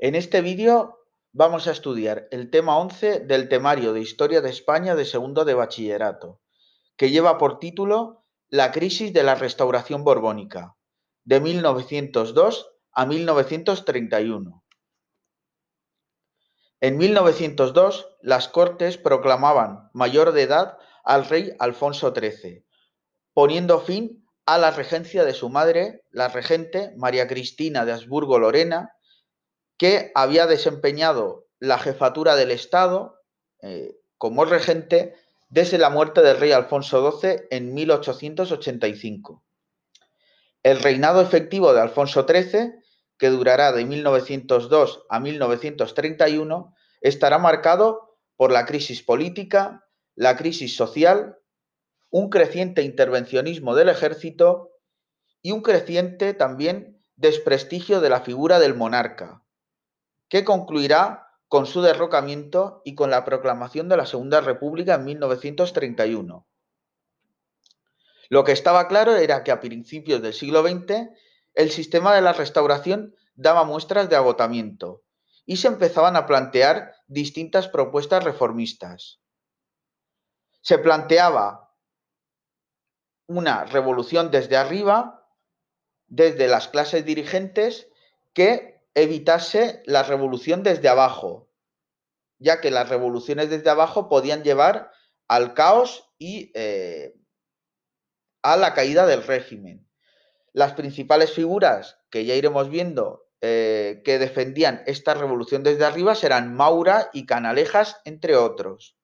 En este vídeo vamos a estudiar el tema 11 del temario de Historia de España de segundo de bachillerato, que lleva por título La crisis de la restauración borbónica, de 1902 a 1931. En 1902, las Cortes proclamaban mayor de edad al rey Alfonso XIII, poniendo fin a la regencia de su madre, la regente María Cristina de Habsburgo-Lorena, que había desempeñado la jefatura del Estado eh, como regente desde la muerte del rey Alfonso XII en 1885. El reinado efectivo de Alfonso XIII, que durará de 1902 a 1931, estará marcado por la crisis política, la crisis social, un creciente intervencionismo del ejército y un creciente también desprestigio de la figura del monarca, que concluirá con su derrocamiento y con la proclamación de la Segunda República en 1931. Lo que estaba claro era que a principios del siglo XX el sistema de la restauración daba muestras de agotamiento y se empezaban a plantear distintas propuestas reformistas. Se planteaba una revolución desde arriba, desde las clases dirigentes, que evitase la revolución desde abajo, ya que las revoluciones desde abajo podían llevar al caos y eh, a la caída del régimen. Las principales figuras que ya iremos viendo eh, que defendían esta revolución desde arriba serán Maura y Canalejas, entre otros.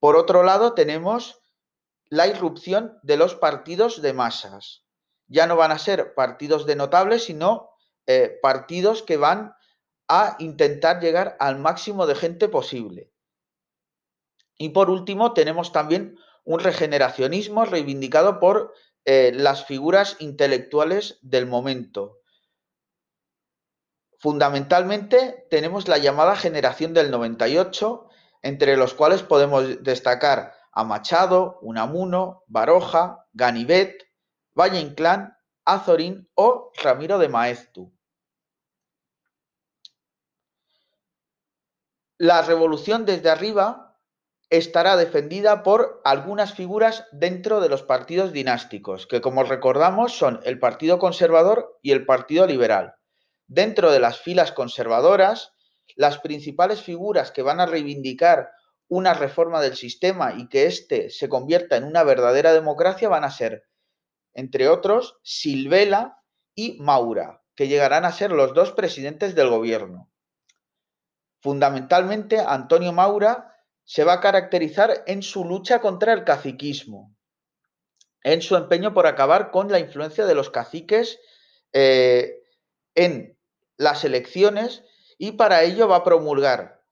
Por otro lado, tenemos la irrupción de los partidos de masas. Ya no van a ser partidos de notables, sino eh, partidos que van a intentar llegar al máximo de gente posible. Y por último, tenemos también un regeneracionismo reivindicado por eh, las figuras intelectuales del momento. Fundamentalmente tenemos la llamada generación del 98, entre los cuales podemos destacar a Machado, Unamuno, Baroja, Ganivet, Valle Inclán, Azorín o Ramiro de Maeztu. La revolución desde arriba estará defendida por algunas figuras dentro de los partidos dinásticos, que como recordamos son el Partido Conservador y el Partido Liberal. Dentro de las filas conservadoras, las principales figuras que van a reivindicar una reforma del sistema y que éste se convierta en una verdadera democracia van a ser, entre otros, Silvela y Maura, que llegarán a ser los dos presidentes del gobierno. Fundamentalmente, Antonio Maura se va a caracterizar en su lucha contra el caciquismo, en su empeño por acabar con la influencia de los caciques eh, en las elecciones y para ello va a promulgar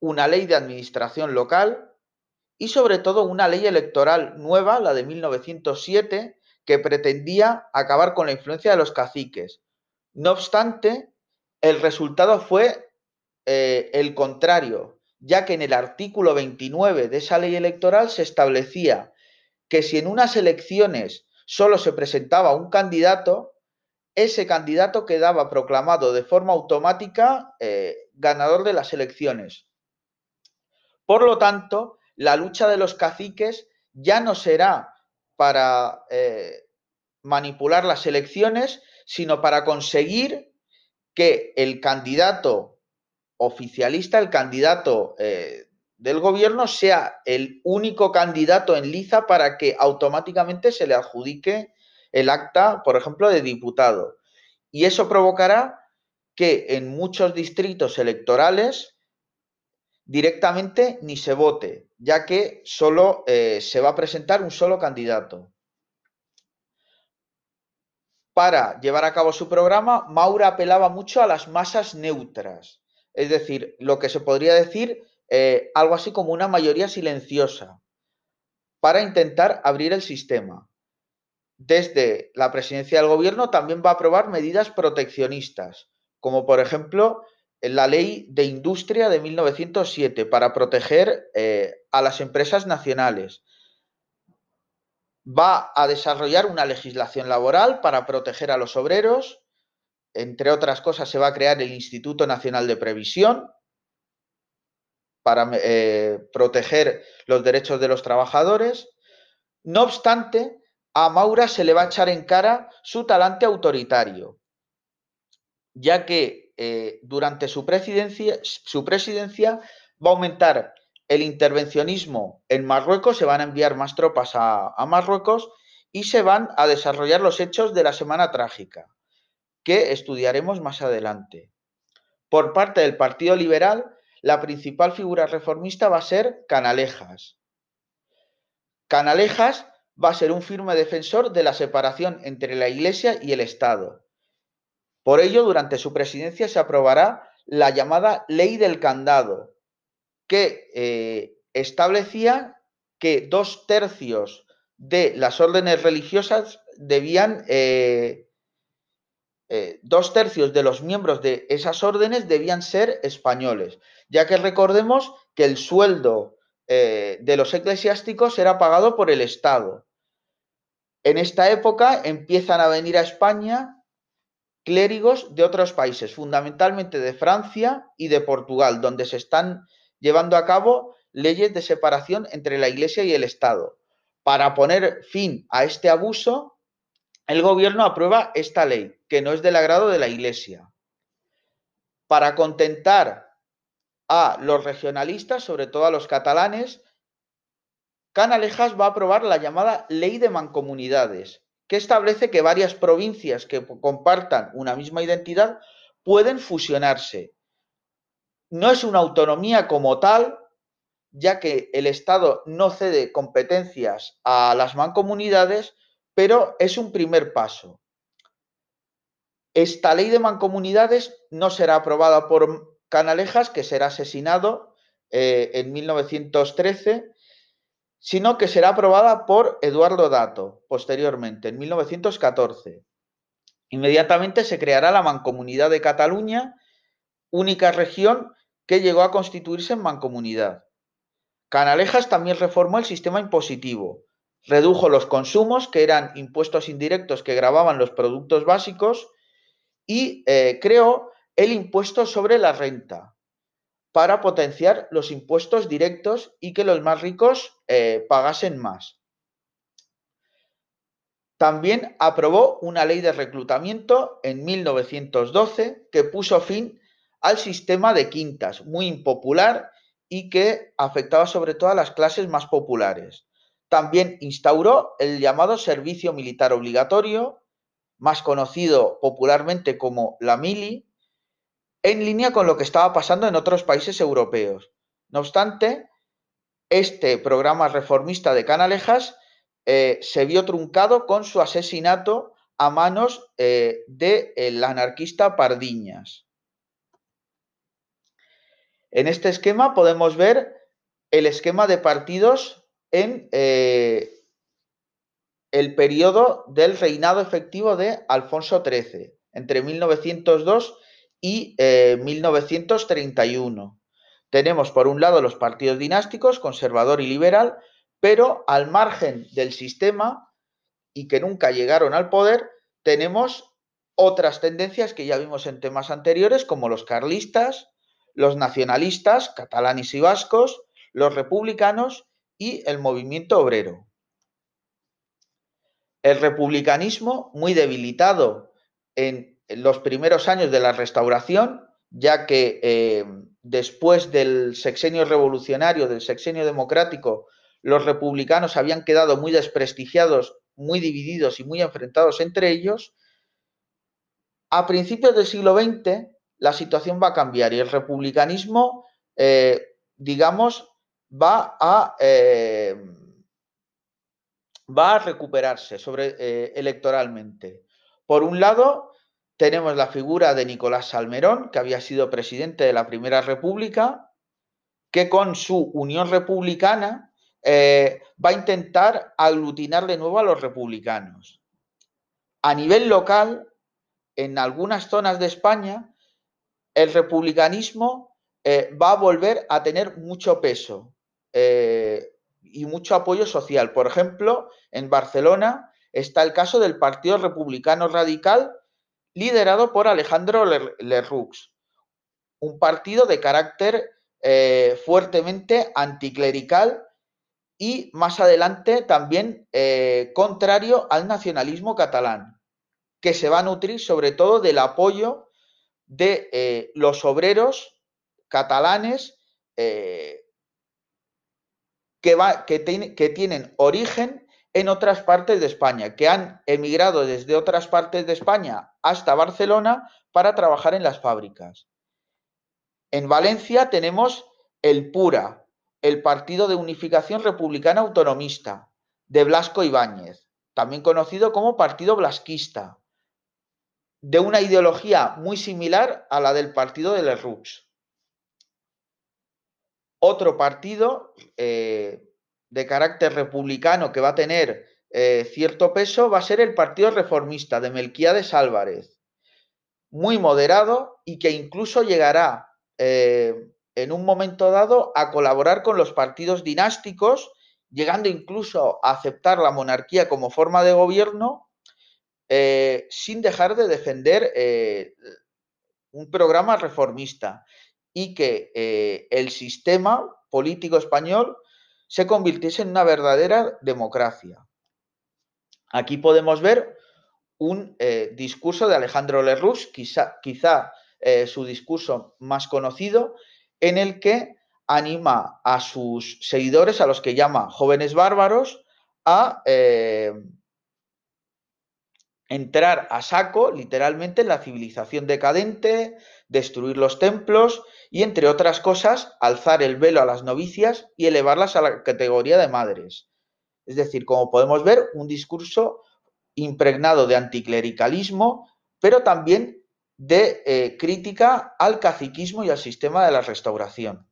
una ley de administración local y sobre todo una ley electoral nueva, la de 1907, que pretendía acabar con la influencia de los caciques. No obstante, el resultado fue eh, el contrario, ya que en el artículo 29 de esa ley electoral se establecía que si en unas elecciones solo se presentaba un candidato, ese candidato quedaba proclamado de forma automática eh, ganador de las elecciones. Por lo tanto, la lucha de los caciques ya no será para eh, manipular las elecciones, sino para conseguir que el candidato oficialista, el candidato eh, del gobierno, sea el único candidato en liza para que automáticamente se le adjudique el acta, por ejemplo, de diputado. Y eso provocará que en muchos distritos electorales directamente ni se vote, ya que solo eh, se va a presentar un solo candidato. Para llevar a cabo su programa, Maura apelaba mucho a las masas neutras, es decir, lo que se podría decir eh, algo así como una mayoría silenciosa para intentar abrir el sistema. Desde la presidencia del gobierno también va a aprobar medidas proteccionistas, como por ejemplo la ley de industria de 1907 para proteger eh, a las empresas nacionales. Va a desarrollar una legislación laboral para proteger a los obreros entre otras cosas, se va a crear el Instituto Nacional de Previsión para eh, proteger los derechos de los trabajadores. No obstante, a Maura se le va a echar en cara su talante autoritario, ya que eh, durante su presidencia, su presidencia va a aumentar el intervencionismo en Marruecos, se van a enviar más tropas a, Marruecos y se van a desarrollar los hechos de la Semana Trágica, que estudiaremos más adelante. Por parte del Partido Liberal, la principal figura reformista va a ser Canalejas. Canalejas va a ser un firme defensor de la separación entre la Iglesia y el Estado. Por ello, durante su presidencia se aprobará la llamada Ley del Candado, que eh, establecía que dos tercios de las órdenes religiosas debían, eh, eh, dos tercios de los miembros de esas órdenes debían ser españoles, ya que recordemos que el sueldo de los eclesiásticos era pagado por el Estado. En esta época empiezan a venir a España clérigos de otros países, fundamentalmente de Francia y de Portugal, donde se están llevando a cabo leyes de separación entre la Iglesia y el Estado. Para poner fin a este abuso, el gobierno aprueba esta ley, que no es del agrado de la Iglesia. Para contentar a los regionalistas, sobre todo a los catalanes, Canalejas va a aprobar la llamada Ley de Mancomunidades, que establece que varias provincias que compartan una misma identidad pueden fusionarse no es una autonomía como tal, ya que el Estado no cede competencias a las mancomunidades, pero es un primer paso. Esta ley de mancomunidades no será aprobada por Canalejas, que será asesinado eh, en 1913, sino que será aprobada por Eduardo Dato posteriormente, en 1914. Inmediatamente se creará la Mancomunidad de Cataluña, única región que llegó a constituirse en mancomunidad. Canalejas también reformó el sistema impositivo, redujo los consumos, que eran impuestos indirectos que grababan los productos básicos, y eh, creó el impuesto sobre la renta para potenciar los impuestos directos y que los más ricos eh, pagasen más. También aprobó una ley de reclutamiento en 1912 que puso fin al sistema de quintas, muy impopular y que afectaba sobre todo a las clases más populares. También instauró el llamado servicio militar obligatorio, más conocido popularmente como la mili, en línea con lo que estaba pasando en otros países europeos. No obstante, este programa reformista de Canalejas eh, se vio truncado con su asesinato a manos eh, del anarquista Pardiñas. En este esquema podemos ver el esquema de partidos en eh, el periodo del reinado efectivo de Alfonso XIII, entre 1902 y 1931. Eh, Tenemos por un lado los partidos dinásticos, conservador y liberal, pero al margen del sistema y que nunca llegaron al poder, tenemos otras tendencias que ya vimos en temas anteriores, como los carlistas, los nacionalistas, catalanes y vascos, los republicanos y el movimiento obrero. El republicanismo, muy debilitado en los primeros años de la restauración, ya que eh, después del sexenio revolucionario, del sexenio democrático, los republicanos habían quedado muy desprestigiados, muy divididos y muy enfrentados entre ellos, a principios del siglo XX la situación va a cambiar y el republicanismo, eh, digamos, va a, eh, va a recuperarse sobre, eh, electoralmente. Por un lado, tenemos la figura de Nicolás Salmerón, que había sido presidente de la Primera República, que con su Unión Republicana va a intentar aglutinar de nuevo a los republicanos. A nivel local, en algunas zonas de España, el republicanismo eh, va a volver a tener mucho peso eh, y mucho apoyo social. Por ejemplo, en Barcelona está el caso del Partido Republicano Radical, liderado por Alejandro Lerroux, un partido de carácter eh, fuertemente anticlerical y más adelante también eh, contrario al nacionalismo catalán, que se va a nutrir sobre todo del apoyo de los obreros catalanes que, tienen origen en otras partes de España, que han emigrado desde otras partes de España hasta Barcelona para trabajar en las fábricas. En Valencia tenemos el PURA, el Partido de Unificación Republicana Autonomista, de Blasco Ibáñez, también conocido como Partido Blasquista, de una ideología muy similar a la del Partido de Lerroux. Otro partido eh, de carácter republicano que va a tener eh, cierto peso va a ser el Partido Reformista de Melquiades Álvarez, muy moderado y que incluso llegará eh, en un momento dado a colaborar con los partidos dinásticos, llegando incluso a aceptar la monarquía como forma de gobierno, sin dejar de defender un programa reformista y que el sistema político español se convirtiese en una verdadera democracia. Aquí podemos ver un discurso de Alejandro Lerroux, quizá, quizá eh, su discurso más conocido, en el que anima a sus seguidores, a los que llama jóvenes bárbaros, a eh, entrar a saco, literalmente, en la civilización decadente, destruir los templos y, entre otras cosas, alzar el velo a las novicias y elevarlas a la categoría de madres. Es decir, como podemos ver, un discurso impregnado de anticlericalismo, pero también de eh, crítica al caciquismo y al sistema de la restauración.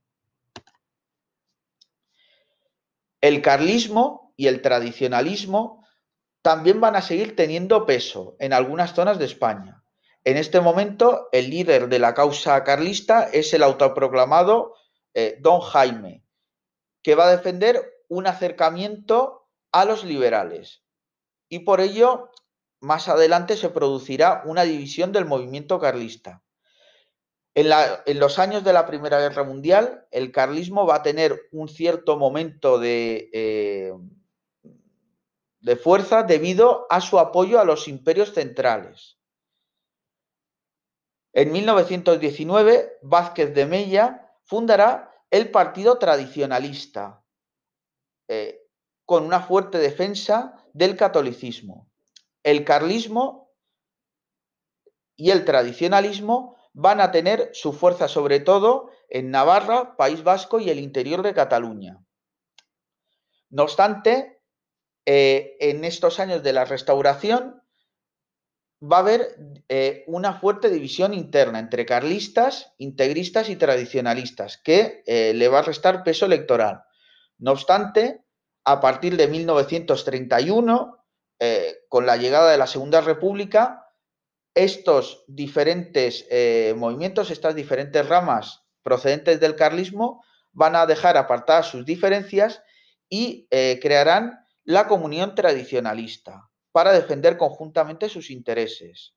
El carlismo y el tradicionalismo también van a seguir teniendo peso en algunas zonas de España. En este momento, el líder de la causa carlista es el autoproclamado eh, Don Jaime, que va a defender un acercamiento a los liberales. Y por ello más adelante se producirá una división del movimiento carlista. En, los años de la Primera Guerra Mundial, el carlismo va a tener un cierto momento de, eh, de fuerza debido a su apoyo a los imperios centrales. En 1919, Vázquez de Mella fundará el Partido Tradicionalista, eh, con una fuerte defensa del catolicismo el carlismo y el tradicionalismo van a tener su fuerza sobre todo en Navarra, País Vasco y el interior de Cataluña. No obstante, eh, en estos años de la restauración va a haber eh, una fuerte división interna entre carlistas, integristas y tradicionalistas, que eh, le va a restar peso electoral. No obstante, a partir de 1931 eh, con la llegada de la Segunda República, estos diferentes movimientos, estas diferentes ramas procedentes del carlismo, van a dejar apartadas sus diferencias y crearán la comunión tradicionalista para defender conjuntamente sus intereses.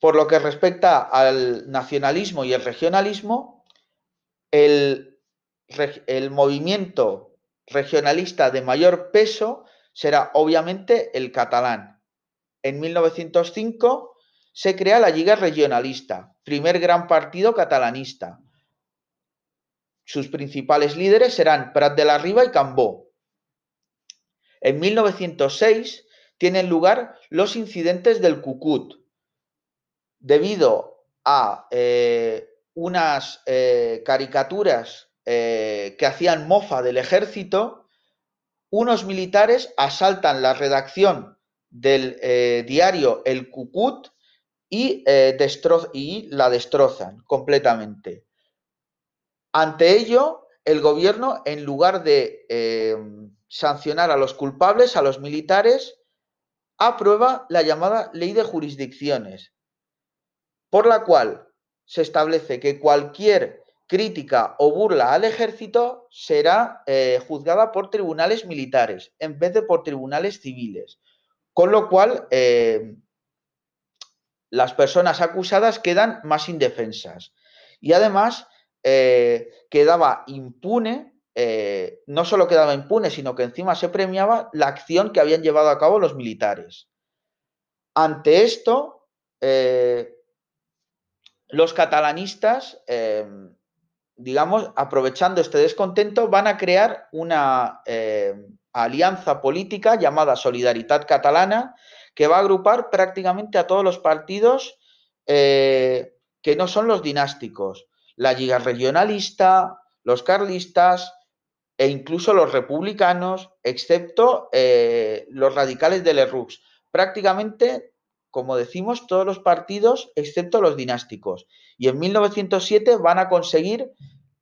Por lo que respecta al nacionalismo y el regionalismo, el, movimiento regionalista de mayor peso será obviamente el catalán. En 1905 se crea la Liga Regionalista, primer gran partido catalanista. Sus principales líderes serán Prat de la Riba y Cambó. En 1906 tienen lugar los incidentes del Cucut, debido a eh, unas eh, caricaturas eh, que hacían mofa del ejército, unos militares asaltan la redacción del diario El Cucut y la destrozan completamente. Ante ello, el gobierno, en lugar de sancionar a los culpables, a los militares, aprueba la llamada ley de jurisdicciones, por la cual se establece que cualquier crítica o burla al ejército será eh, juzgada por tribunales militares en vez de por tribunales civiles, con lo cual eh, las personas acusadas quedan más indefensas. Y además eh, quedaba impune, eh, no solo quedaba impune, sino que encima se premiaba la acción que habían llevado a cabo los militares. Ante esto, los catalanistas digamos, aprovechando este descontento, van a crear una eh, alianza política llamada Solidaridad Catalana, que va a agrupar prácticamente a todos los partidos eh, que no son los dinásticos, la Liga Regionalista, los carlistas e incluso los republicanos, excepto eh, los radicales de Lerroux. Prácticamente, como decimos, todos los partidos excepto los dinásticos. Y en 1907 van a conseguir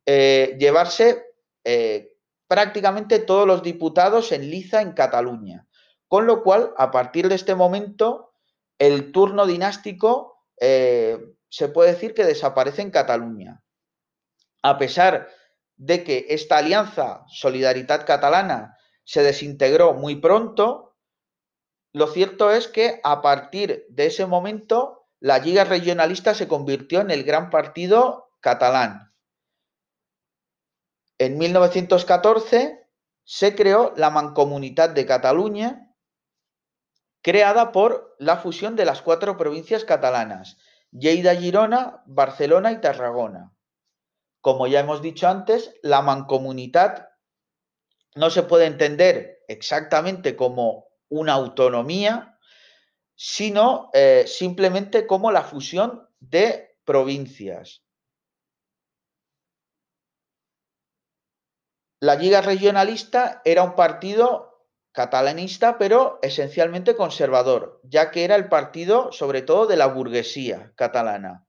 eh, llevarse eh, prácticamente todos los diputados en liza en Cataluña. Con lo cual, a partir de este momento, el turno dinástico se puede decir que desaparece en Cataluña. A pesar de que esta alianza Solidaridad Catalana se desintegró muy pronto, lo cierto es que a partir de ese momento la Liga Regionalista se convirtió en el gran partido catalán en 1914 se creó la Mancomunidad de Cataluña, creada por la fusión de las cuatro provincias catalanas, Lleida, Girona, Barcelona y Tarragona. Como ya hemos dicho antes, la mancomunidad no se puede entender exactamente como una autonomía, sino eh, simplemente como la fusión de provincias. La Liga Regionalista era un partido catalanista, pero esencialmente conservador, ya que era el partido sobre todo de la burguesía catalana.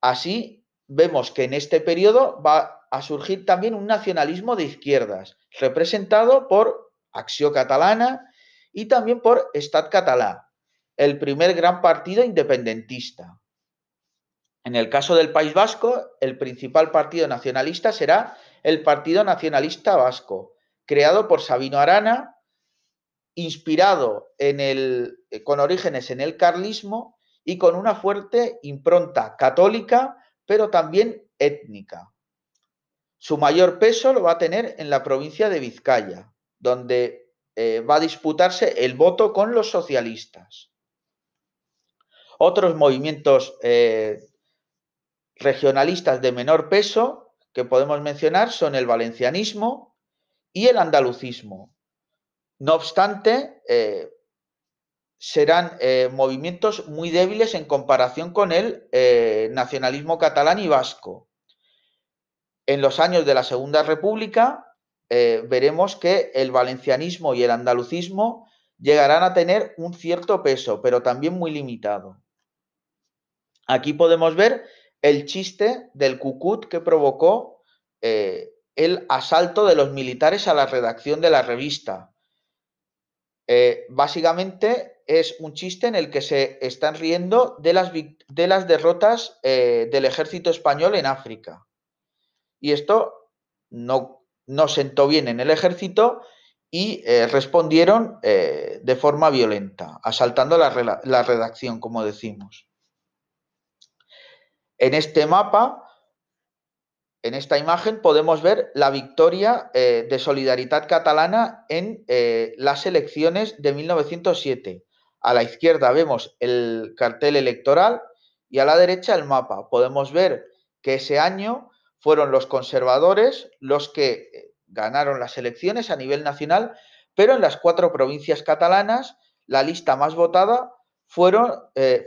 Así, vemos que en este periodo va a surgir también un nacionalismo de izquierdas, representado por Acció Catalana y también por Estat Català, el primer gran partido independentista. En el caso del País Vasco, el principal partido nacionalista será el Partido Nacionalista Vasco, creado por Sabino Arana, inspirado en el, con orígenes en el carlismo y con una fuerte impronta católica, pero también étnica. Su mayor peso lo va a tener en la provincia de Vizcaya, donde eh, va a disputarse el voto con los socialistas. Otros movimientos eh, regionalistas de menor peso que podemos mencionar son el valencianismo y el andalucismo. No obstante, eh, serán eh, movimientos muy débiles en comparación con el eh, nacionalismo catalán y vasco. En los años de la Segunda República veremos que el valencianismo y el andalucismo llegarán a tener un cierto peso, pero también muy limitado. Aquí podemos ver el chiste del cucut que provocó eh, el asalto de los militares a la redacción de la revista. Eh, básicamente es un chiste en el que se están riendo de las, de las derrotas eh, del ejército español en África. Y esto no, no sentó bien en el ejército y respondieron de forma violenta, asaltando la, la redacción, como decimos. En este mapa, en esta imagen, podemos ver la victoria eh, de Solidaridad Catalana en eh, las elecciones de 1907. A la izquierda vemos el cartel electoral y a la derecha el mapa. Podemos ver que ese año fueron los conservadores los que eh, ganaron las elecciones a nivel nacional, pero en las cuatro provincias catalanas la lista más votada fueron,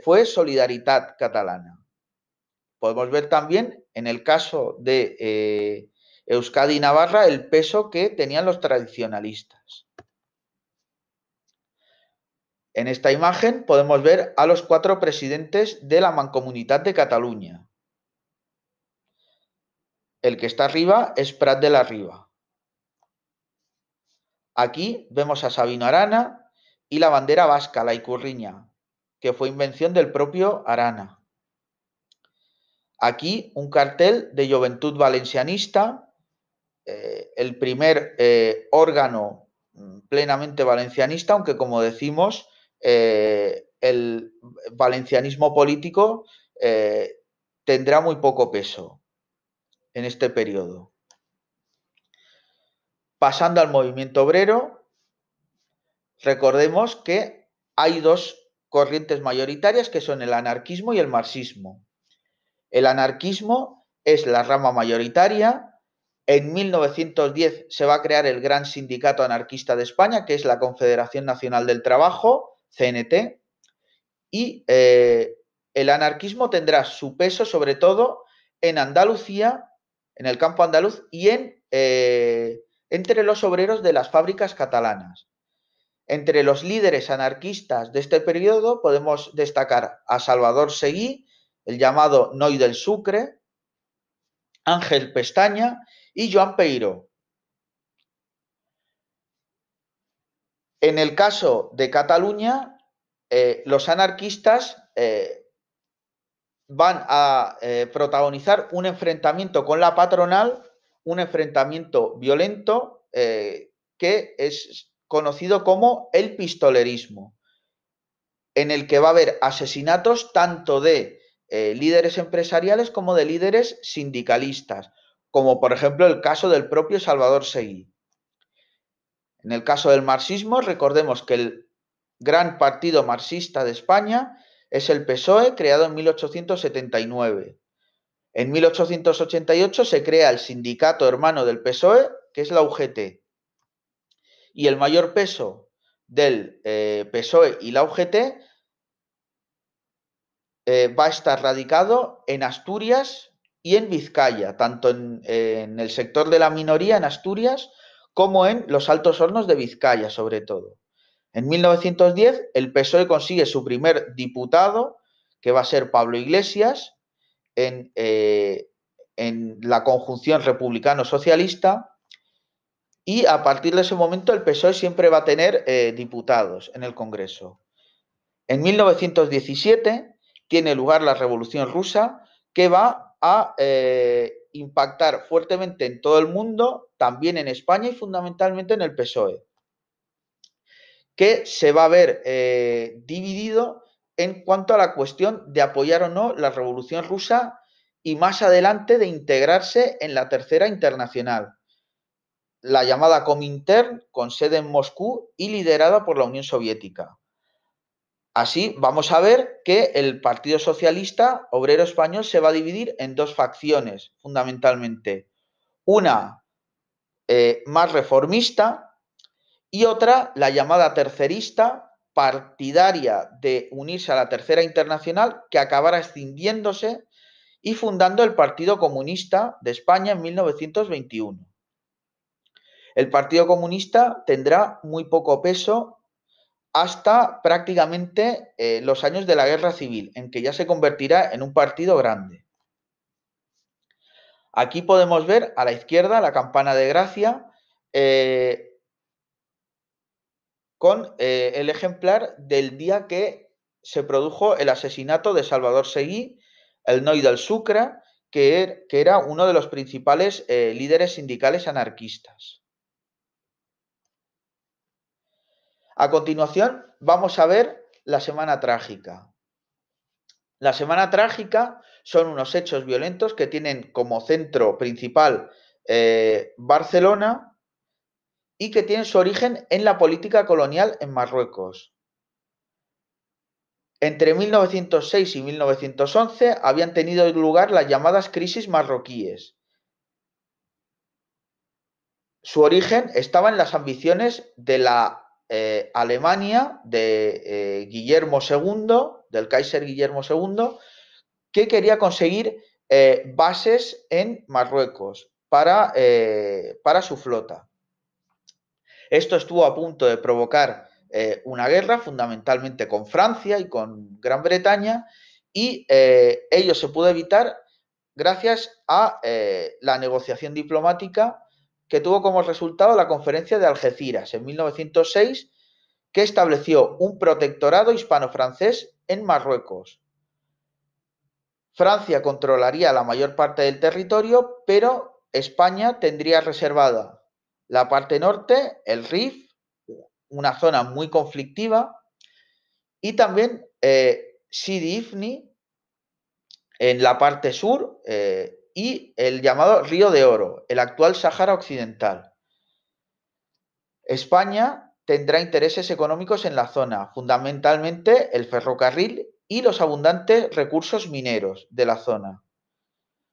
fue Solidaridad Catalana. Podemos ver también en el caso de eh, Euskadi y Navarra el peso que tenían los tradicionalistas. En esta imagen podemos ver a los cuatro presidentes de la Mancomunidad de Cataluña. El que está arriba es Prat de la Riva. Aquí vemos a Sabino Arana y la bandera vasca, la Icurriña, que fue invención del propio Arana. Aquí un cartel de Juventud Valencianista, eh, el primer eh, órgano mm, plenamente valencianista, aunque como decimos, eh, el valencianismo político eh, tendrá muy poco peso en este periodo. Pasando al movimiento obrero, recordemos que hay dos corrientes mayoritarias que son el anarquismo y el marxismo. El anarquismo es la rama mayoritaria. En 1910 se va a crear el Gran Sindicato Anarquista de España, que es la Confederación Nacional del Trabajo, CNT, y eh, el anarquismo tendrá su peso sobre todo en Andalucía, en el campo andaluz y en, eh, entre los obreros de las fábricas catalanas. Entre los líderes anarquistas de este periodo podemos destacar a Salvador Seguí, el llamado Noy del Sucre, Ángel Pestaña y Joan Peiro. En el caso de Cataluña, eh, los anarquistas eh, van a eh, protagonizar un enfrentamiento con la patronal, un enfrentamiento violento que es conocido como el pistolerismo, en el que va a haber asesinatos tanto de líderes empresariales como de líderes sindicalistas, como por ejemplo el caso del propio Salvador Seguí. En el caso del marxismo, recordemos que el gran partido marxista de España es el PSOE, creado en 1879. En 1888 se crea el sindicato hermano del PSOE, que es la UGT y el mayor peso del eh, PSOE y la UGT eh, va a estar radicado en Asturias y en Vizcaya, tanto en, en, el sector de la minoría en Asturias como en los altos hornos de Vizcaya, sobre todo. En 1910 el PSOE consigue su primer diputado, que va a ser Pablo Iglesias, en, eh, en la conjunción republicano-socialista, y a partir de ese momento el PSOE siempre va a tener eh, diputados en el Congreso. En 1917 tiene lugar la Revolución Rusa que va a eh, impactar fuertemente en todo el mundo, también en España y fundamentalmente en el PSOE, que se va a ver eh, dividido en cuanto a la cuestión de apoyar o no la Revolución Rusa y más adelante de integrarse en la Tercera Internacional la llamada Comintern, con sede en Moscú y liderada por la Unión Soviética. Así, vamos a ver que el Partido Socialista Obrero Español se va a dividir en dos facciones, fundamentalmente. Una eh, más reformista y otra, la llamada tercerista, partidaria de unirse a la Tercera Internacional, que acabará escindiéndose y fundando el Partido Comunista de España en 1921. El Partido Comunista tendrá muy poco peso hasta prácticamente eh, los años de la Guerra Civil, en que ya se convertirá en un partido grande. Aquí podemos ver a la izquierda la campana de Gracia eh, con eh, el ejemplar del día que se produjo el asesinato de Salvador Seguí, el Noi del Sucre, que, er, que era uno de los principales líderes sindicales anarquistas. A continuación, vamos a ver la Semana Trágica. La Semana Trágica son unos hechos violentos que tienen como centro principal eh, Barcelona y que tienen su origen en la política colonial en Marruecos. Entre 1906 y 1911 habían tenido lugar las llamadas crisis marroquíes. Su origen estaba en las ambiciones de la eh, Alemania de eh, Guillermo II, del Kaiser Guillermo II, que quería conseguir eh, bases en Marruecos para, para, su flota. Esto estuvo a punto de provocar una guerra fundamentalmente con Francia y con Gran Bretaña y ello se pudo evitar gracias a la negociación diplomática que tuvo como resultado la Conferencia de Algeciras en 1906, que estableció un protectorado hispano-francés en Marruecos. Francia controlaría la mayor parte del territorio, pero España tendría reservada la parte norte, el Rif, una zona muy conflictiva, y también eh, Sidi Ifni en la parte sur eh, y el llamado Río de Oro, el actual Sáhara Occidental. España tendrá intereses económicos en la zona, fundamentalmente el ferrocarril y los abundantes recursos mineros de la zona.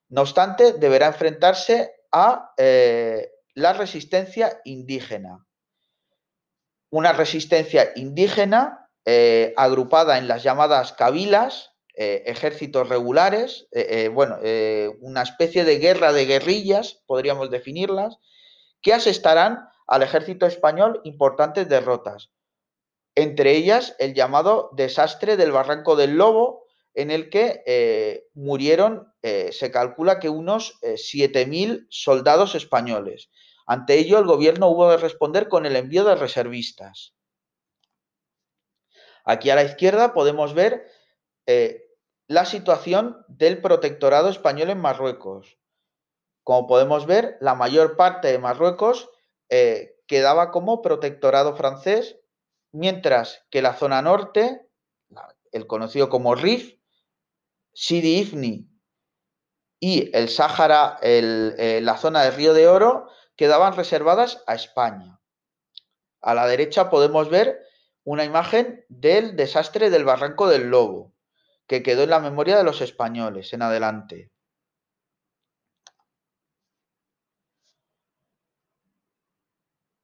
No obstante, deberá enfrentarse a eh, la resistencia indígena. Una resistencia indígena eh, agrupada en las llamadas cabilas, eh, ejércitos regulares, bueno, una especie de guerra de guerrillas, podríamos definirlas, que asestarán al ejército español importantes derrotas, entre ellas el llamado desastre del Barranco del Lobo, en el que eh, murieron, eh, se calcula que unos 7.000 eh, soldados españoles. Ante ello, el gobierno hubo de responder con el envío de reservistas. Aquí a la izquierda podemos ver la situación del protectorado español en Marruecos. Como podemos ver, la mayor parte de Marruecos quedaba como protectorado francés mientras que la zona norte, el conocido como Rif, Sidi Ifni y el Sáhara, eh, la zona del Río de Oro, quedaban reservadas a España. A la derecha podemos ver una imagen del desastre del Barranco del Lobo, que quedó en la memoria de los españoles en adelante.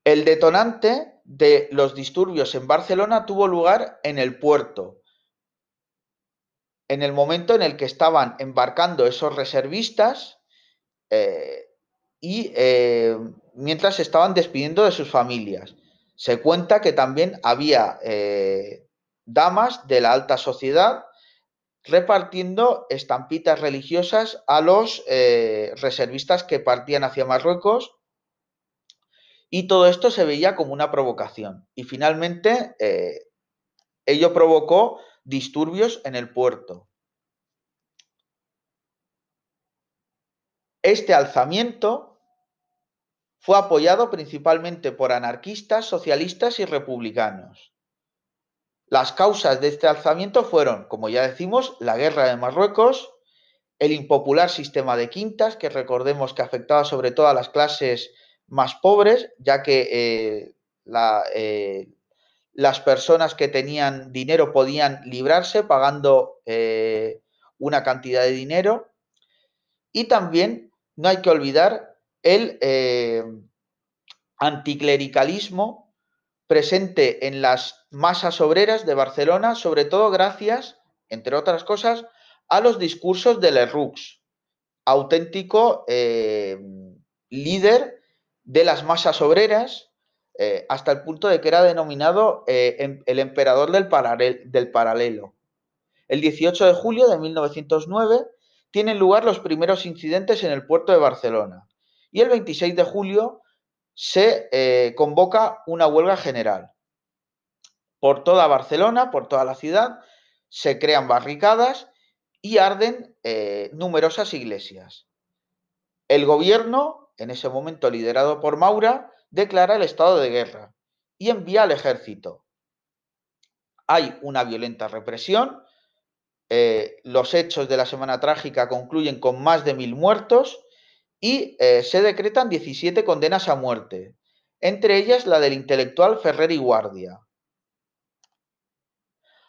El detonante de los disturbios en Barcelona tuvo lugar en el puerto, en el momento en el que estaban embarcando esos reservistas eh, y eh, mientras se estaban despidiendo de sus familias. Se cuenta que también había eh, damas de la alta sociedad repartiendo estampitas religiosas a los reservistas que partían hacia Marruecos y todo esto se veía como una provocación. Y finalmente eh, ello provocó disturbios en el puerto. Este alzamiento fue apoyado principalmente por anarquistas, socialistas y republicanos. Las causas de este alzamiento fueron, como ya decimos, la guerra de Marruecos, el impopular sistema de quintas, que recordemos que afectaba sobre todo a las clases más pobres, ya que eh, eh, las personas que tenían dinero podían librarse pagando eh, una cantidad de dinero. Y también no hay que olvidar el anticlericalismo presente en las masas obreras de Barcelona, sobre todo gracias, entre otras cosas, a los discursos de Lerroux, auténtico líder de las masas obreras eh, hasta el punto de que era denominado eh, em, el emperador del, del paralelo. El 18 de julio de 1909 tienen lugar los primeros incidentes en el puerto de Barcelona y el 26 de julio se eh, convoca una huelga general. Por toda Barcelona, por toda la ciudad, se crean barricadas y arden numerosas iglesias. El gobierno en ese momento liderado por Maura, declara el estado de guerra y envía al ejército. Hay una violenta represión, eh, los hechos de la Semana Trágica concluyen con más de mil muertos y eh, se decretan 17 condenas a muerte, entre ellas la del intelectual Ferrer y Guardia.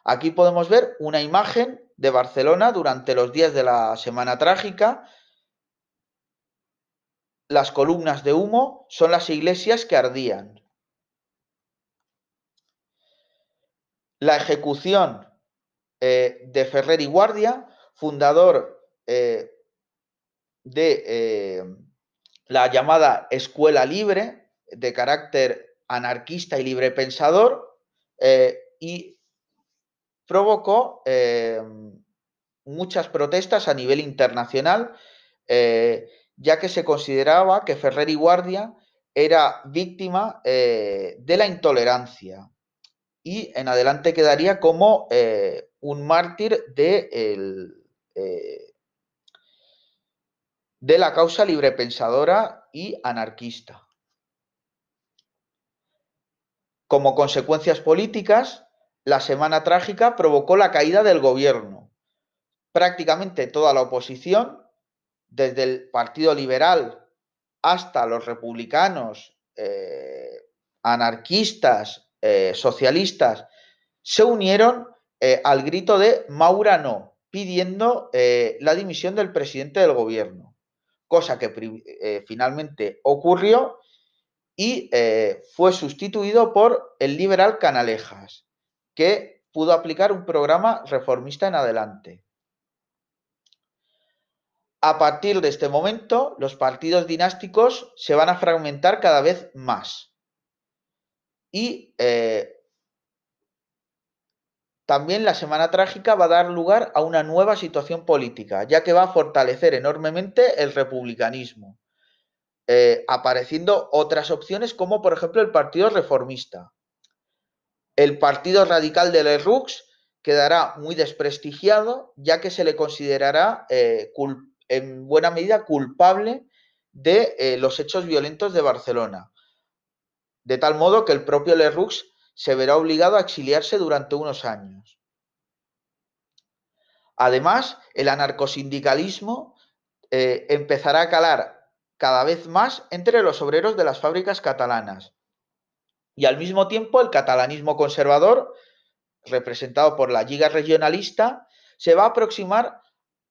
Aquí podemos ver una imagen de Barcelona durante los días de la Semana Trágica, las columnas de humo son las iglesias que ardían. La ejecución eh, de Ferrer y Guardia, fundador eh, de eh, la llamada Escuela Libre, de carácter anarquista y librepensador, y provocó muchas protestas a nivel internacional ya que se consideraba que Ferrer y Guardia era víctima eh, de la intolerancia. Y en adelante quedaría como eh, un mártir de, eh, de la causa librepensadora y anarquista. Como consecuencias políticas, la Semana Trágica provocó la caída del gobierno. Prácticamente toda la oposición, desde el Partido Liberal hasta los republicanos, eh, anarquistas, eh, socialistas, se unieron eh, al grito de Maura no, pidiendo la dimisión del presidente del gobierno, cosa que finalmente ocurrió y fue sustituido por el liberal Canalejas, que pudo aplicar un programa reformista en adelante. A partir de este momento, los partidos dinásticos se van a fragmentar cada vez más. Y eh, también la Semana Trágica va a dar lugar a una nueva situación política, ya que va a fortalecer enormemente el republicanismo, eh, apareciendo otras opciones como por ejemplo el Partido Reformista. El Partido Radical de Lerroux quedará muy desprestigiado, ya que se le considerará eh, en buena medida culpable de eh, los hechos violentos de Barcelona, de tal modo que el propio Lerroux se verá obligado a exiliarse durante unos años. Además, el anarcosindicalismo eh, empezará a calar cada vez más entre los obreros de las fábricas catalanas. Y al mismo tiempo, el catalanismo conservador, representado por la Liga Regionalista, se va a aproximar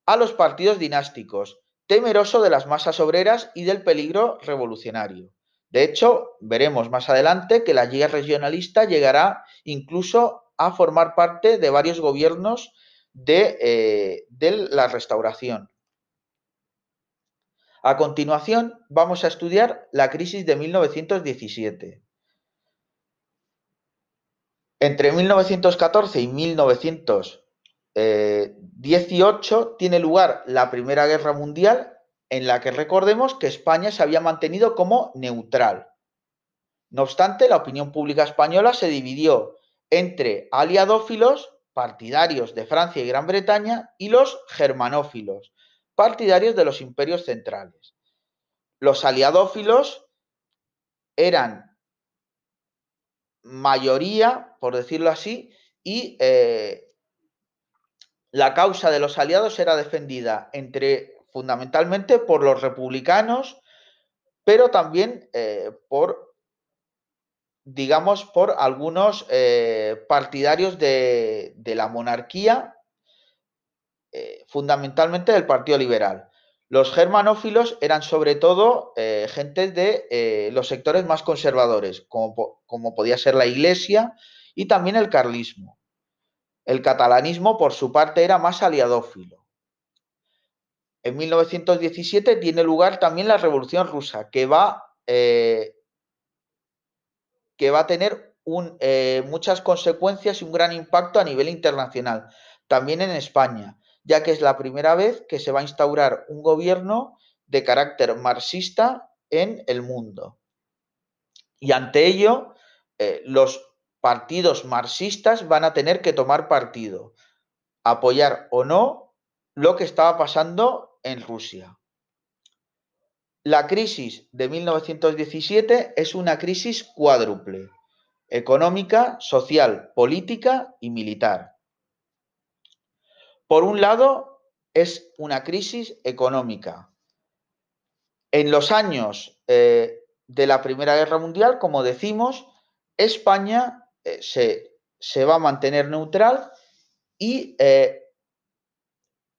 a los partidos dinásticos, temeroso de las masas obreras y del peligro revolucionario. De hecho, veremos más adelante que la Liga Regionalista llegará incluso a formar parte de varios gobiernos de, eh, la restauración. A continuación, vamos a estudiar la crisis de 1917. Entre 1914 y 1900 18 eh, tiene lugar la Primera Guerra Mundial en la que recordemos que España se había mantenido como neutral. No obstante, la opinión pública española se dividió entre aliadófilos, partidarios de Francia y Gran Bretaña, y los germanófilos, partidarios de los imperios centrales. Los aliadófilos eran mayoría, por decirlo así, y eh, la causa de los aliados era defendida entre fundamentalmente por los republicanos, pero también eh, por, digamos, por algunos eh, partidarios de, la monarquía, eh, fundamentalmente del Partido Liberal. Los germanófilos eran sobre todo gente de los sectores más conservadores, como, como podía ser la Iglesia y también el carlismo. El catalanismo, por su parte, era más aliadófilo. En 1917 tiene lugar también la Revolución Rusa, que va, eh, que va a tener eh, muchas consecuencias y un gran impacto a nivel internacional, también en España, ya que es la primera vez que se va a instaurar un gobierno de carácter marxista en el mundo. Y ante ello, eh, los partidos marxistas van a tener que tomar partido, apoyar o no lo que estaba pasando en Rusia. La crisis de 1917 es una crisis cuádruple, económica, social, política y militar. Por un lado, es una crisis económica. En los años eh, de la Primera Guerra Mundial, como decimos, España eh, se, va a mantener neutral y eh,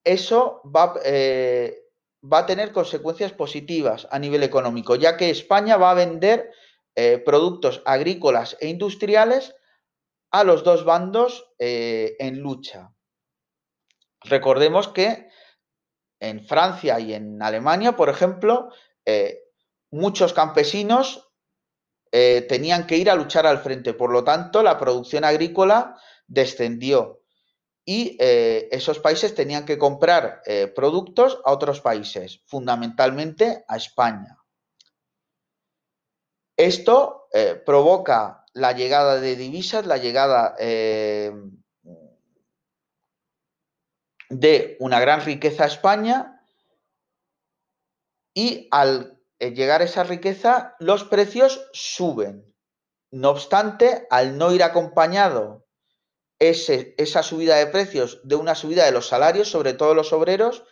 eso va, eh, va, a tener consecuencias positivas a nivel económico, ya que España va a vender productos agrícolas e industriales a los dos bandos en lucha. Recordemos que en Francia y en Alemania, por ejemplo, muchos campesinos eh, tenían que ir a luchar al frente. Por lo tanto, la producción agrícola descendió y eh, esos países tenían que comprar eh, productos a otros países, fundamentalmente a España. Esto provoca la llegada de divisas, la llegada de una gran riqueza a España y al llegar esa riqueza, los precios suben. No obstante, al no ir acompañado esa subida de precios de una subida de los salarios, sobre todo los obreros,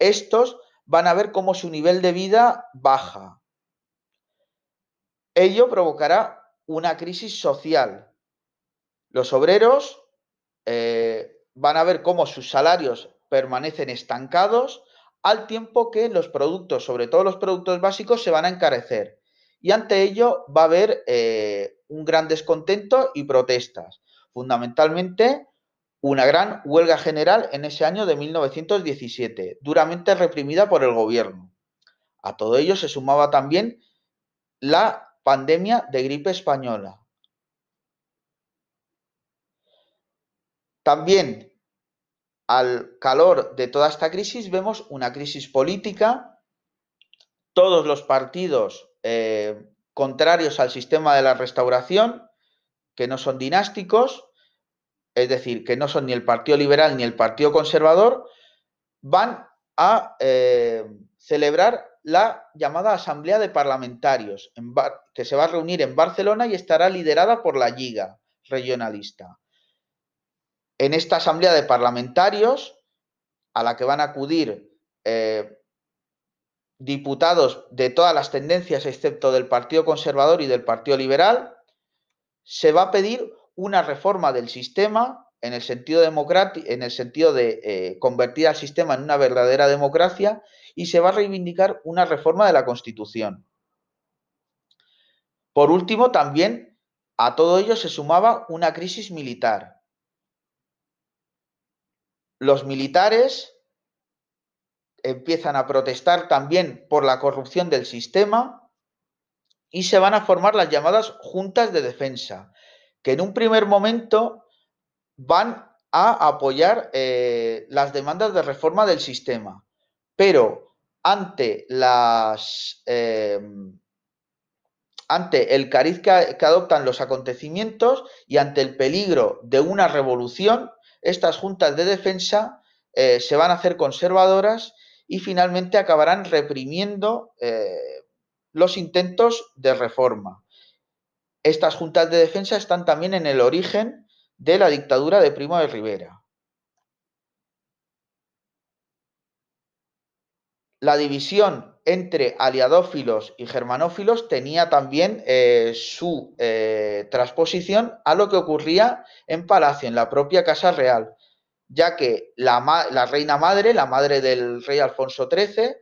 estos van a ver cómo su nivel de vida baja. Ello provocará una crisis social. Los obreros eh, van a ver cómo sus salarios permanecen estancados al tiempo que los productos, sobre todo los productos básicos, se van a encarecer. Y ante ello va a haber eh, un gran descontento y protestas. Fundamentalmente, una gran huelga general en ese año de 1917, duramente reprimida por el gobierno. A todo ello se sumaba también la pandemia de gripe española. También al calor de toda esta crisis vemos una crisis política. Todos los partidos eh, contrarios al sistema de la restauración, que no son dinásticos, es decir, que no son ni el Partido Liberal ni el Partido Conservador, van a eh, celebrar la llamada Asamblea de Parlamentarios, que se va a reunir en Barcelona y estará liderada por la Liga regionalista. En esta Asamblea de Parlamentarios, a la que van a acudir eh, diputados de todas las tendencias, excepto del Partido Conservador y del Partido Liberal, se va a pedir una reforma del sistema en el sentido, en el sentido de eh, convertir al sistema en una verdadera democracia y se va a reivindicar una reforma de la Constitución. Por último, también a todo ello se sumaba una crisis militar. Los militares empiezan a protestar también por la corrupción del sistema y se van a formar las llamadas juntas de defensa, que en un primer momento van a apoyar eh, las demandas de reforma del sistema, pero ante las em, ante el cariz que, adoptan los acontecimientos y ante el peligro de una revolución, estas juntas de defensa eh, se van a hacer conservadoras y finalmente acabarán reprimiendo eh, los intentos de reforma. Estas juntas de defensa están también en el origen de la dictadura de Primo de Rivera. La división entre aliadófilos y germanófilos tenía también eh, su eh, transposición a lo que ocurría en Palacio, en la propia Casa Real, ya que la, reina madre, la madre del rey Alfonso XIII,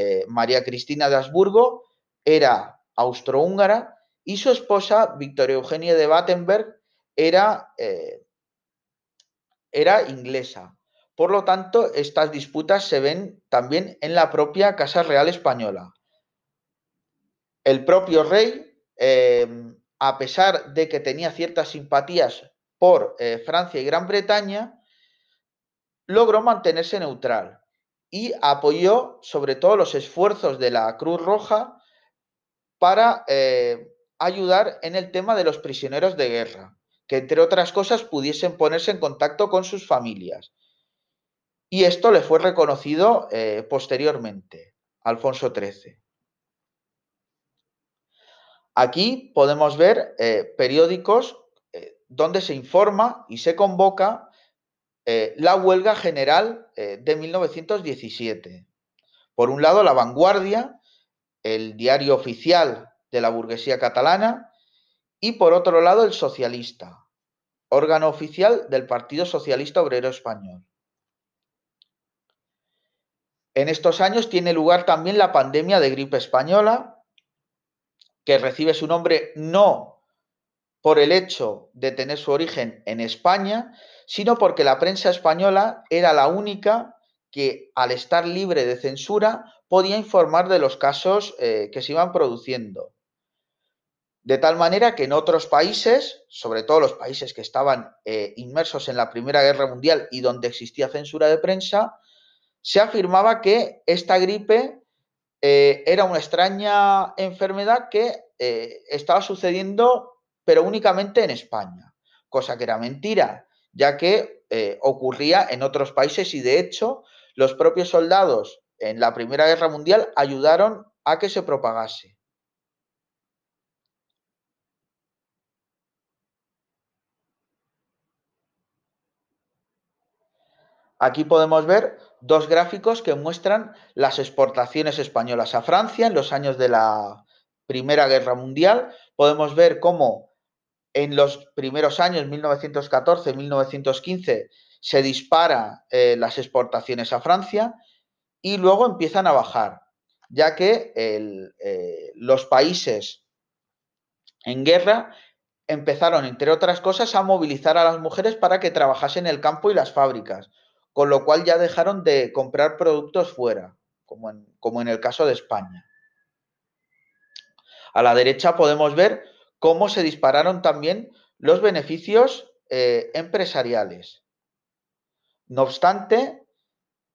eh, María Cristina de Habsburgo, era austrohúngara y su esposa, Victoria Eugenia de Battenberg, era, era inglesa. Por lo tanto, estas disputas se ven también en la propia Casa Real Española. El propio rey, em, a pesar de que tenía ciertas simpatías por eh, Francia y Gran Bretaña, logró mantenerse neutral y apoyó sobre todo los esfuerzos de la Cruz Roja para eh, ayudar en el tema de los prisioneros de guerra, que entre otras cosas pudiesen ponerse en contacto con sus familias. Y esto le fue reconocido eh, posteriormente, Alfonso XIII. Aquí podemos ver eh, periódicos donde se informa y se convoca la huelga general de 1917. Por un lado, La Vanguardia, el diario oficial de la burguesía catalana, y por otro lado, El Socialista, órgano oficial del Partido Socialista Obrero Español. En estos años tiene lugar también la pandemia de gripe española, que recibe su nombre no por el hecho de tener su origen en España, sino porque la prensa española era la única que, al estar libre de censura, podía informar de los casos eh, que se iban produciendo. De tal manera que en otros países, sobre todo los países que estaban eh, inmersos en la Primera Guerra Mundial y donde existía censura de prensa, se afirmaba que esta gripe eh, era una extraña enfermedad que estaba sucediendo, pero únicamente en España, cosa que era mentira, ya que eh, ocurría en otros países y de hecho los propios soldados en la Primera Guerra Mundial ayudaron a que se propagase. Aquí podemos ver dos gráficos que muestran las exportaciones españolas a Francia en los años de la Primera Guerra Mundial. Podemos ver cómo en los primeros años, 1914-1915, se disparan eh, las exportaciones a Francia y luego empiezan a bajar, ya que eh, los países en guerra empezaron, entre otras cosas, a movilizar a las mujeres para que trabajasen en el campo y las fábricas, con lo cual ya dejaron de comprar productos fuera, como en el caso de España. A la derecha podemos ver cómo se dispararon también los beneficios eh, empresariales. No obstante,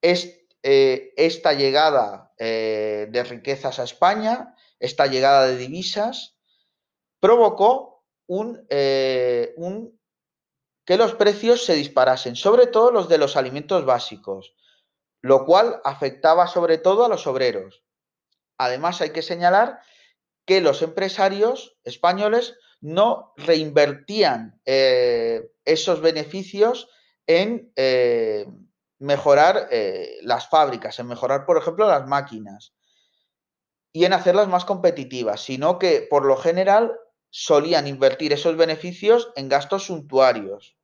eh, esta llegada eh, de riquezas a España, esta llegada de divisas, provocó un, que los precios se disparasen, sobre todo los de los alimentos básicos, lo cual afectaba sobre todo a los obreros. Además, hay que señalar que los empresarios españoles no reinvertían eh, esos beneficios en eh, mejorar eh, las fábricas, en mejorar, por ejemplo, las máquinas y en hacerlas más competitivas, sino que por lo general solían invertir esos beneficios en gastos suntuarios,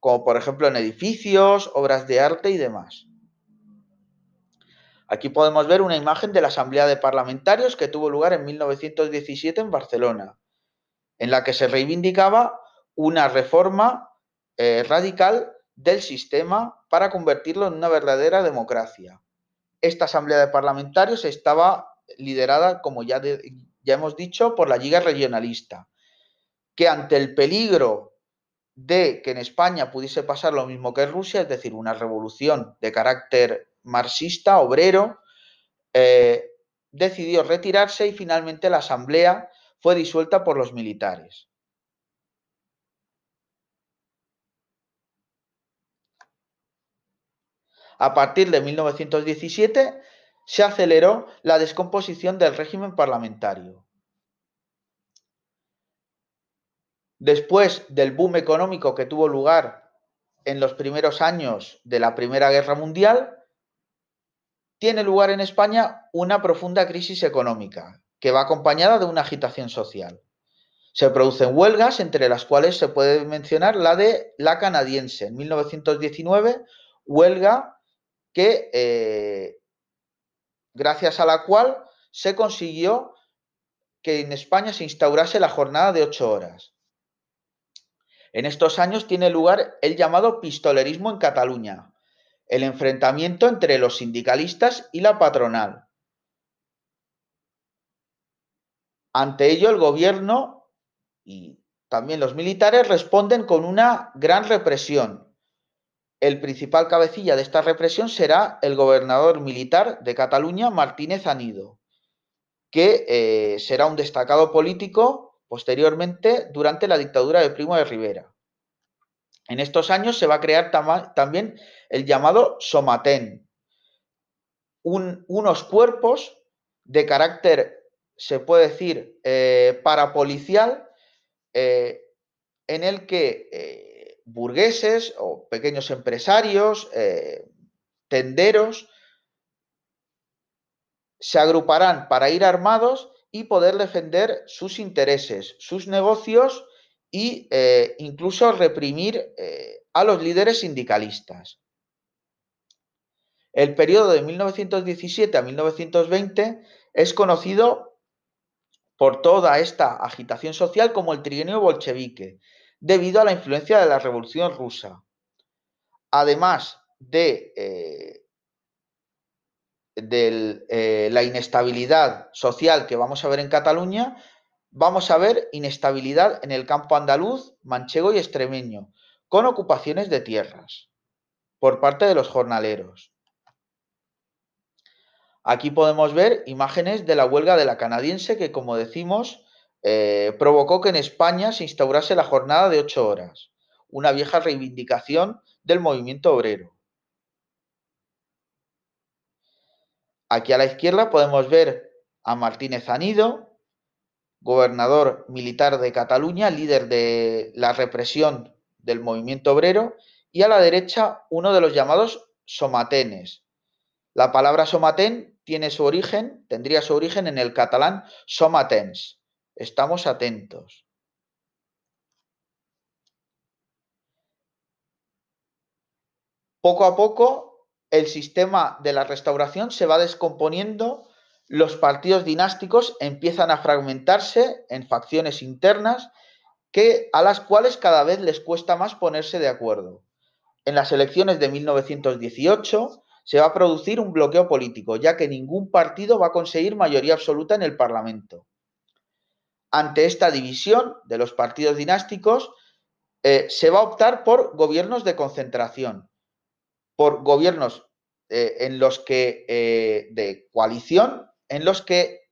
como por ejemplo en edificios, obras de arte y demás. Aquí podemos ver una imagen de la Asamblea de Parlamentarios que tuvo lugar en 1917 en Barcelona, en la que se reivindicaba una reforma eh, radical del sistema para convertirlo en una verdadera democracia. Esta Asamblea de Parlamentarios estaba liderada, como ya, ya hemos dicho, por la Liga Regionalista, que ante el peligro de que en España pudiese pasar lo mismo que en Rusia, es decir, una revolución de carácter marxista, obrero, eh, decidió retirarse y finalmente la asamblea fue disuelta por los militares. A partir de 1917 se aceleró la descomposición del régimen parlamentario. Después del boom económico que tuvo lugar en los primeros años de la Primera Guerra Mundial, tiene lugar en España una profunda crisis económica, que va acompañada de una agitación social. Se producen huelgas, entre las cuales se puede mencionar la de la canadiense, en 1919, huelga que, eh, gracias a la cual se consiguió que en España se instaurase la jornada de ocho horas. En estos años tiene lugar el llamado pistolerismo en Cataluña, el enfrentamiento entre los sindicalistas y la patronal. Ante ello, el gobierno y también los militares responden con una gran represión. El principal cabecilla de esta represión será el gobernador militar de Cataluña, Martínez Anido, que eh, será un destacado político posteriormente durante la dictadura de Primo de Rivera. En estos años se va a crear también el llamado somatén, unos cuerpos de carácter, se puede decir, eh, parapolicial, eh, en el que eh, burgueses o pequeños empresarios, tenderos, se agruparán para ir armados y poder defender sus intereses, sus negocios e incluso reprimir a los líderes sindicalistas. El periodo de 1917 a 1920 es conocido por toda esta agitación social como el trienio bolchevique, debido a la influencia de la Revolución rusa. Además de, eh, eh, la inestabilidad social que vamos a ver en Cataluña, vamos a ver inestabilidad en el campo andaluz, manchego y extremeño, con ocupaciones de tierras por parte de los jornaleros. Aquí podemos ver imágenes de la huelga de la canadiense que, como decimos, eh, provocó que en España se instaurase la jornada de ocho horas, una vieja reivindicación del movimiento obrero. Aquí a la izquierda podemos ver a Martínez Anido, gobernador militar de Cataluña, líder de la represión del movimiento obrero, y a la derecha uno de los llamados somatenes. La palabra somatén tiene su origen, tendría su origen en el catalán somatens. Estamos atentos. Poco a poco el sistema de la restauración se va descomponiendo, los partidos dinásticos empiezan a fragmentarse en facciones internas que, a las cuales cada vez les cuesta más ponerse de acuerdo. En las elecciones de 1918 se va a producir un bloqueo político, ya que ningún partido va a conseguir mayoría absoluta en el Parlamento. Ante esta división de los partidos dinásticos, eh, se va a optar por gobiernos de concentración, por gobiernos eh, en los que eh, de coalición, en los que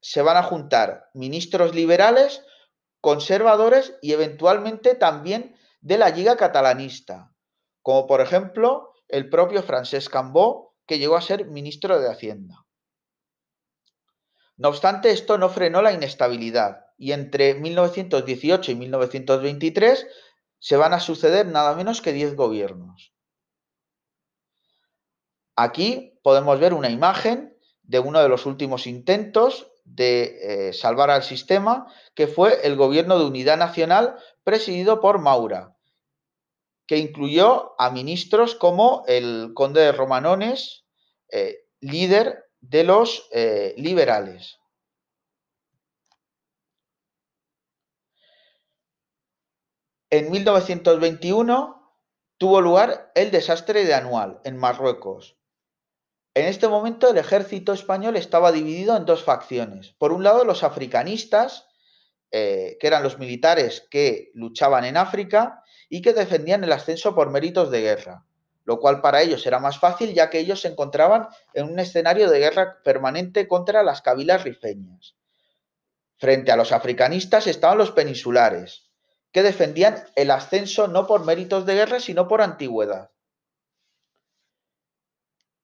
se van a juntar ministros liberales conservadores y eventualmente también de la Liga Catalanista, como por ejemplo el propio Francesc Cambó, que llegó a ser ministro de Hacienda. No obstante, esto no frenó la inestabilidad y entre 1918 y 1923 se van a suceder nada menos que 10 gobiernos. Aquí podemos ver una imagen de uno de los últimos intentos de eh, salvar al sistema, que fue el gobierno de unidad nacional presidido por Maura, que incluyó a ministros como el conde de Romanones, eh, líder de los eh, liberales. En 1921 tuvo lugar el desastre de Anual en Marruecos, en este momento el ejército español estaba dividido en dos facciones. Por un lado, los africanistas, eh, que eran los militares que luchaban en África y que defendían el ascenso por méritos de guerra, lo cual para ellos era más fácil ya que ellos se encontraban en un escenario de guerra permanente contra las cabilas rifeñas. Frente a los africanistas estaban los peninsulares, que defendían el ascenso no por méritos de guerra, sino por antigüedad.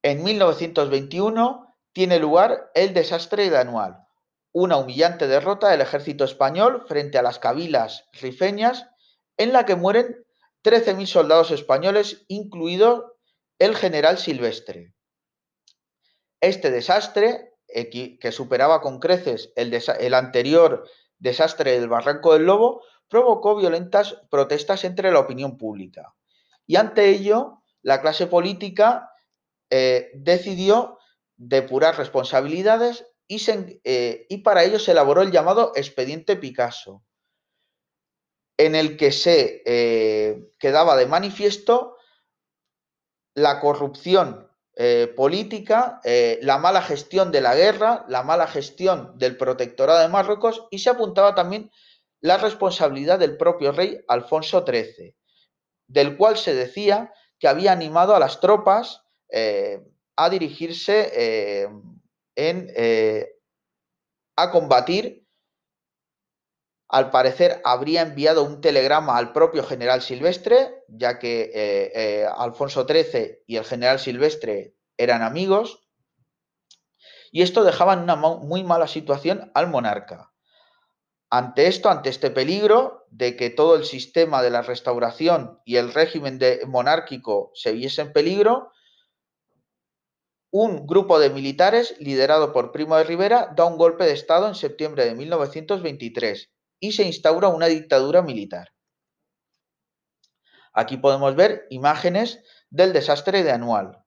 En 1921 tiene lugar el desastre de Anual, una humillante derrota del ejército español frente a las cabilas rifeñas en la que mueren 13.000 soldados españoles, incluido el general Silvestre. Este desastre, que superaba con creces el, anterior desastre del Barranco del Lobo, provocó violentas protestas entre la opinión pública. Y ante ello, la clase política eh, decidió depurar responsabilidades eh, y, para ello se elaboró el llamado expediente Picasso, en el que se eh, quedaba de manifiesto la corrupción política, la mala gestión de la guerra, la mala gestión del protectorado de Marruecos y se apuntaba también la responsabilidad del propio rey Alfonso XIII, del cual se decía que había animado a las tropas eh, a dirigirse eh, en, eh, a combatir. Al parecer habría enviado un telegrama al propio general Silvestre, ya que Alfonso XIII y el general Silvestre eran amigos, y esto dejaba en una muy mala situación al monarca. Ante esto, ante este peligro de que todo el sistema de la restauración y el régimen monárquico se viese en peligro, un grupo de militares, liderado por Primo de Rivera, da un golpe de Estado en septiembre de 1923 y se instaura una dictadura militar. Aquí podemos ver imágenes del desastre de Anual,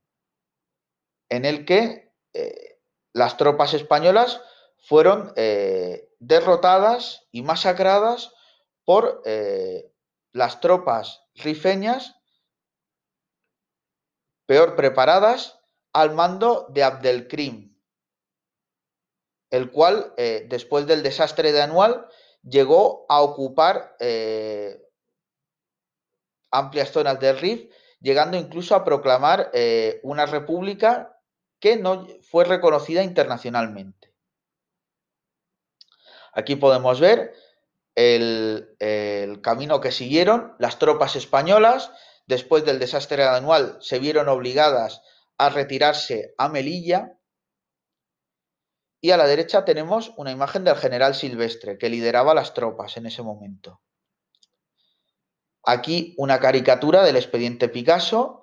en el que eh, las tropas españolas fueron eh, derrotadas y masacradas por eh, las tropas rifeñas peor preparadas al mando de Abdelkrim, el cual, después del desastre de Anual, llegó a ocupar eh, amplias zonas del Rif, llegando incluso a proclamar eh, una república que no fue reconocida internacionalmente. Aquí podemos ver el, camino que siguieron las tropas españolas. Después del desastre de anual se vieron obligadas a retirarse a Melilla. Y a la derecha tenemos una imagen del general Silvestre, que lideraba las tropas en ese momento. Aquí una caricatura del expediente Picasso,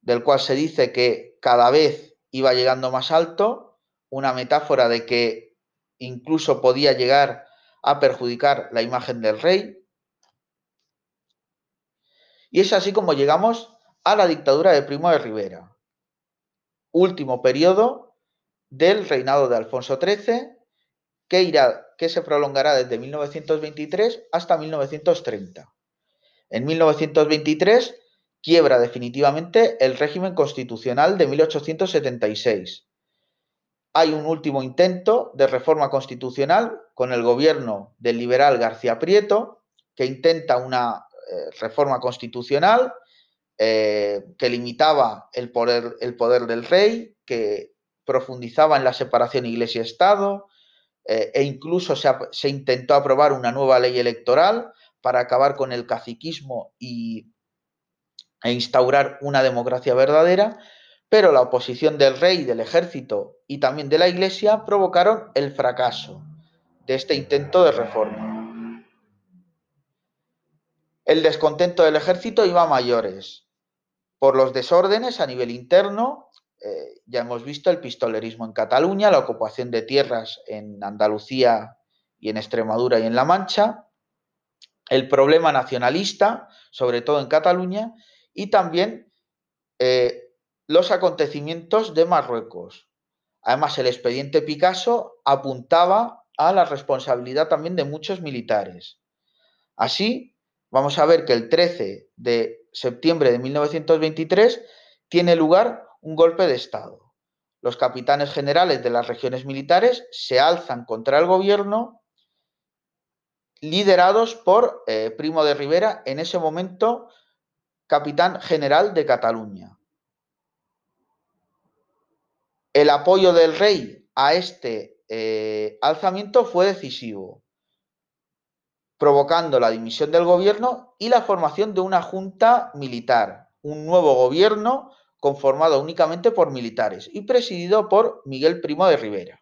del cual se dice que cada vez iba llegando más alto, una metáfora de que incluso podía llegar a perjudicar la imagen del rey. Y es así como llegamos a la dictadura de Primo de Rivera, último periodo del reinado de Alfonso XIII, que, irá, que se prolongará desde 1923 hasta 1930. En 1923 quiebra definitivamente el régimen constitucional de 1876. Hay un último intento de reforma constitucional con el gobierno del liberal García Prieto, que intenta una eh, reforma constitucional eh, que limitaba el poder, el poder, del rey, que profundizaba en la separación iglesia-estado, eh, e incluso se, se intentó aprobar una nueva ley electoral para acabar con el caciquismo y, e instaurar una democracia verdadera, pero la oposición del rey, del ejército y también de la iglesia provocaron el fracaso de este intento de reforma. El descontento del ejército iba a mayores por los desórdenes a nivel interno. Eh, ya hemos visto el pistolerismo en Cataluña, la ocupación de tierras en Andalucía y en Extremadura y en La Mancha, el problema nacionalista, sobre todo en Cataluña, y también eh, los acontecimientos de Marruecos. Además, el expediente Picasso apuntaba a la responsabilidad también de muchos militares. Así, vamos a ver que el 13 de septiembre de 1923 tiene lugar un golpe de Estado. Los capitanes generales de las regiones militares se alzan contra el gobierno liderados por eh, Primo de Rivera, en ese momento capitán general de Cataluña. El apoyo del rey a este eh, alzamiento fue decisivo, provocando la dimisión del gobierno y la formación de una junta militar, un nuevo gobierno conformado únicamente por militares y presidido por Miguel Primo de Rivera.